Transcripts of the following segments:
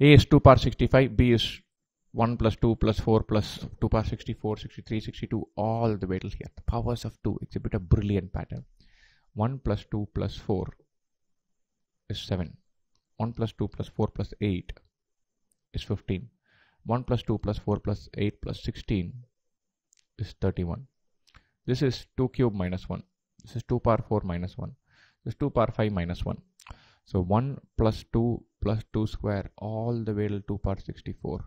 A is 2 power 65, B is 1 plus 2 plus 4 plus 2 power 64, 63, 62, all the way till here. The powers of 2 exhibit a brilliant pattern. 1 plus 2 plus 4 is 7. 1 plus 2 plus 4 plus 8 is 15. 1 plus 2 plus 4 plus 8 plus 16 is 31. This is 2 cube minus 1. This is 2 power 4 minus 1. This is 2 power 5 minus 1. So 1 plus 2 plus 2 square all the way till 2 power 64.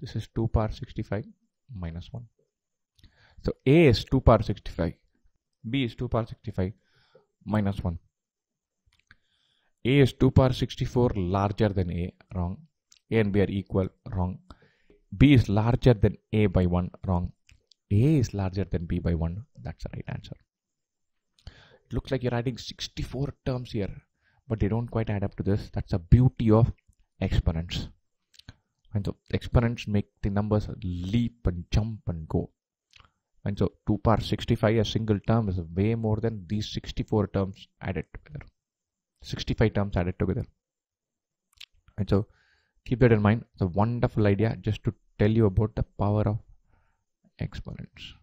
This is 2 power 65 minus 1. So A is 2 power 65. B is 2 power 65 minus 1. A is 2 power 64 larger than A, wrong. A and B are equal, wrong. B is larger than A by 1, wrong. A is larger than B by 1, that's the right answer. It looks like you're adding 64 terms here, but they don't quite add up to this. That's the beauty of exponents. And so exponents make the numbers leap and jump and go. And so 2 power 65, a single term is way more than these 64 terms added together. 65 terms added together. And so keep that in mind. It's a wonderful idea just to tell you about the power of exponents.